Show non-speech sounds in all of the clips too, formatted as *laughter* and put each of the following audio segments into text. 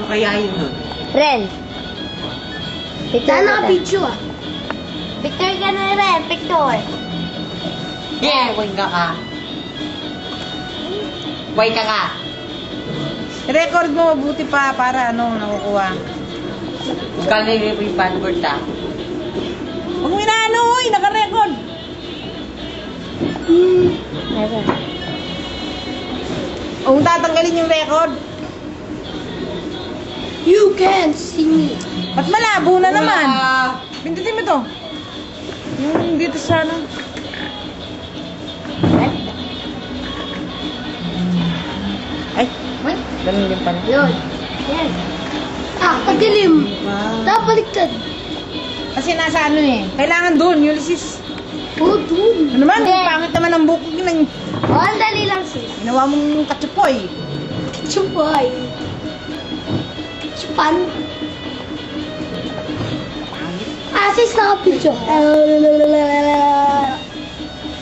Ano kaya yun nun? Ren. Picture Sana kita. ka-video ah. Picture ka na Ren. Picture. Yeah, wait ka ka. Wait ka ka. Record mo mabuti pa para ano, nakukuha. Magkano yung password ta? Huwag mo inaano, uy, naka-record. Meron. Huwag tatanggalin yung record. You can see me. Ba't malabo na naman? Pindutin mo to. Yung dito sa ano. Ay, ganun din pala. Yun. Yes. Ah. Dapat baliktad. Kasi nasa ano eh. Kailangan doon, Ulysses. Oh, dun. Ano naman, Hindi. ang pangit naman ang buko ng Oh, ang dali lang sis. ginawa mong katsupoy. Chupoy. Chupan. Ah, sis, naka-video.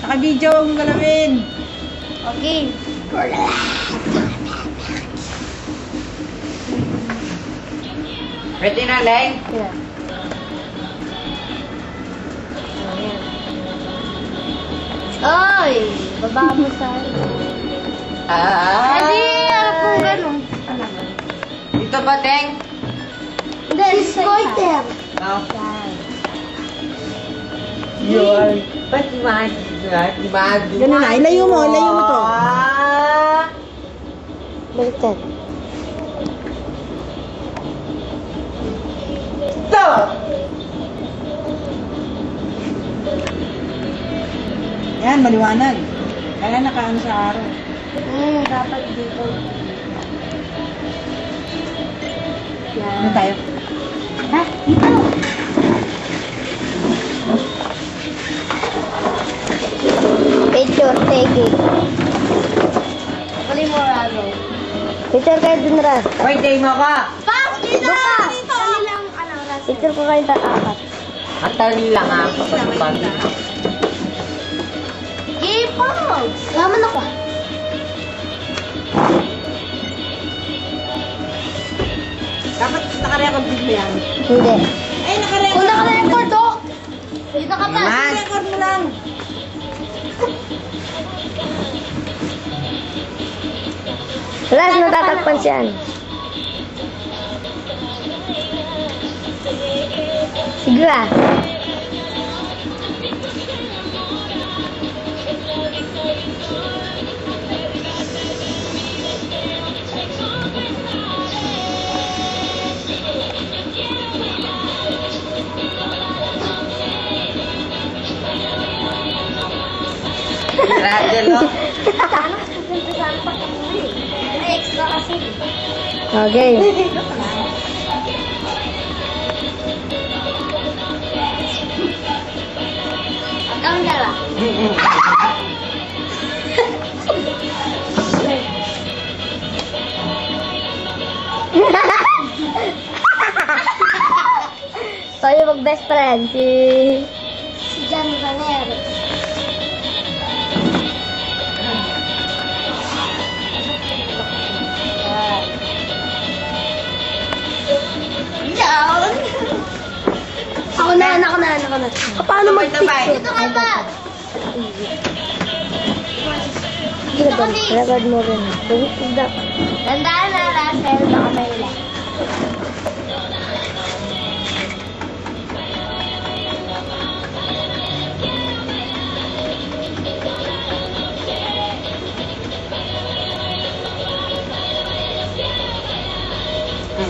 Naka-video, huwag mong galawin. Okay. Ready na, Leng? Yeah. Oy! Baba mo sa Ah. Gano'n. Dito ba, Teng? Hindi, sis, loiter. Oh. Yun. Ba't? Di ba? Ganun na, ilayo mo, ilayo mo to. Ah. Baliktad. Stop! Yan, maliwanag. Kaya nakaano sa araw. Hmm, dapat dito. Ano tayo? Ha? Dito. Picture, take it. Mali mo, Rado. Picture kayo dun, Ras. Hoy, Teng mo ka! Pak! Dito! Dito! Lang, ano, Rado. Picture ko kayo ta apat. At tali lang ah. Kapag Game Pogs! Laman ako. Dapat naka-record din mo yan. Hindi. Ay, naka-record. Kung naka-record, oh! Dito ka pa. Naman. Record mo lang. Ras, natatakpan siyan. Sige ah. *laughs* Okay. Ang dala. *laughs* Tayo mag-best friend. Si... Si Jan Valero. Na, ako na, ako na. Paano Sabay, sabay. mag-picture? Dito ka ba? Record, record mo rin. Tandaan na, Russell, baka may ilan.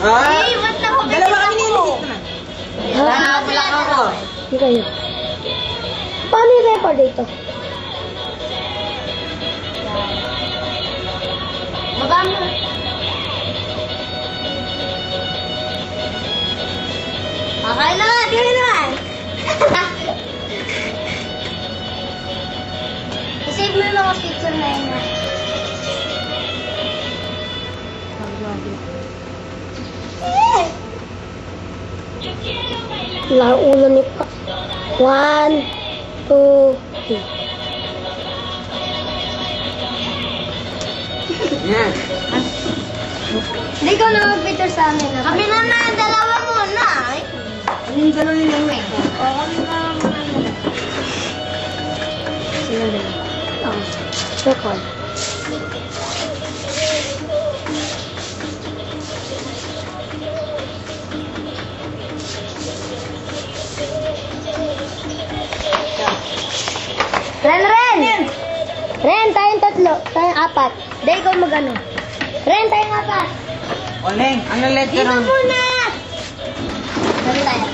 Ah! Eh, ba't ako Dalawa kami ni Ulysses naman. Sana mo lang ako. Hindi Lang ulo ni pa. One, two, three. Yan. Hindi ko na mag-picture sa amin. Kami na na, dalawa muna. Kami dalawa lang na eh. Oo, kami na muna. Sino din? Oh. Record. Tayong apat. Hindi, ikaw mag-ano. Ren, tayong apat. Oleng, ano letter Dito ang... muna! Dali tayo.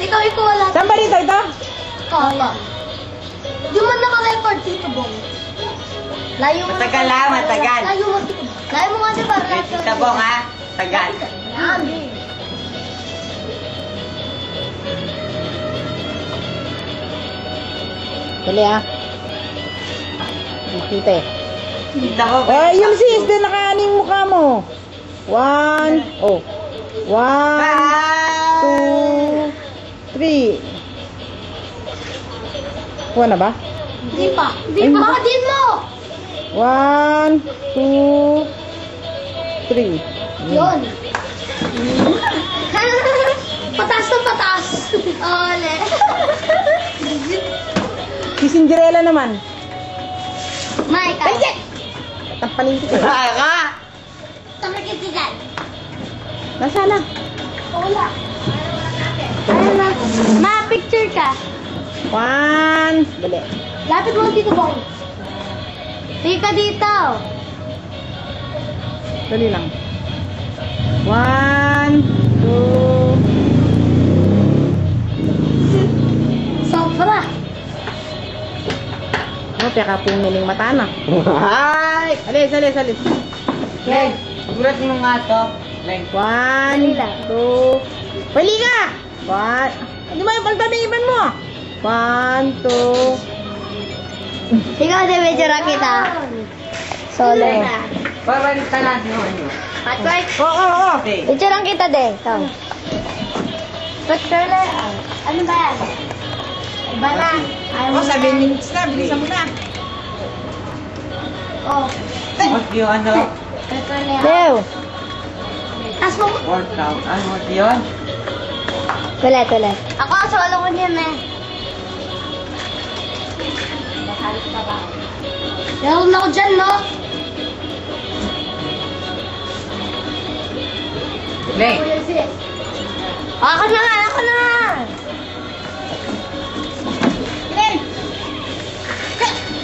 Ikaw, ikaw wala. Saan ba dito ito? Oo. Di mo naka-record dito, Bong. Layo mo. Matagal ha, matagal. Layo mo. Layo mo nga, di ba? Tita Bong ha, tagal. Yan. Dali ah. Makita eh. Tita Bong. Oh, yung sis, din nakaaning mukha mo. One, oh. One, Bye! two, three. Kuha na ba? Di pa. Di Ay, pa. Din mo. One, two, three. Yun. *laughs* patas na patas. *laughs* Ole. *laughs* Cinderella naman. Mike. Ay, Tampanin ko. Baka ka! Tamakit ka dyan. Nasa na? Wala. Ano na? Ma, picture ka. One. Dali. Lapit mo dito, Bong. Tingin ka dito. Dali lang. One, two, Sobra. Oh, peka po niling mata na. Hi! Alis, alis, alis. Leng, gulat mo nga to. Leng. One, two, pali ka! One, ano ba yung pagtaniban mo? One, two, Ikaw din, medyo kita. Solo. Natin yung ano. Patway. oo, oo, oo. Okay. Picture lang kita. Picture na. Ano ba yan? Iba na. Ayaw Oh, mo seven na. minutes na, bilisan mo na. Oh. What yung ano? Na yan. Dew. Tas mo. Workout. Ano what yun? Tuloy, tuloy. Ako, solo ko niyan eh. Meron ako dyan, no? Leng. Ako na nga, ako na nga.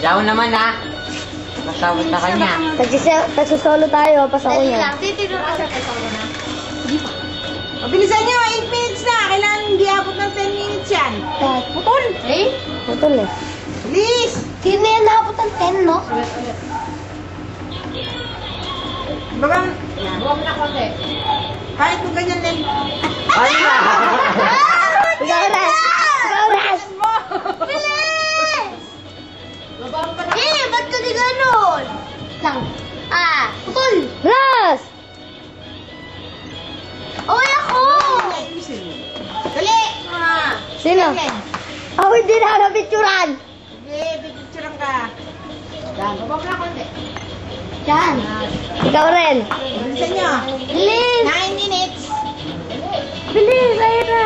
Yaw naman ha. Masawat na kanya. Tagsusolo tayo, pasok ko Dali niya. lang, titignan ka sa kasama na. O, bilisan nyo, 8 minutes na. Kailangan hindi abot ng 10 minutes yan. Putol. Eh? Putol eh. Bilis! Hindi na yan nakapot ng 10, no? Baga, buwag na konti. Kahit mo ganyan din. Ay na! Ikaw rin. Eh, ba't ka di ganun? Lang. Ah, putol. Ras! Uy, ako! Dali! Ah. Sino? Ako hindi na napicturan. Sige, pipicturean ka. Yan, babak na konti. Yan. Ikaw rin. Bilisan nyo. Bilis! 9 minutes. Bilis, ayun na.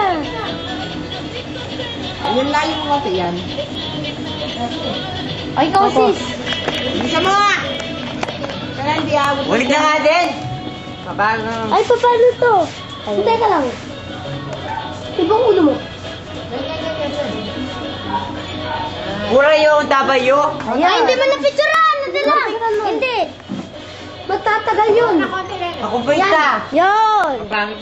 Ayun layo mo konti yan. Ay, ikaw sis. Bilisan mo nga. Kailangan hindi abot. Ulit na nga din. Kabagang. Ay, pa- paano to? Hindi ka lang. Ibang ulo mo. Pura yung tabayo. Ay, hindi mo na-picturean. Hindi lang. Hindi. Magtatagal yun. Ako ba isa? Yon! Pangit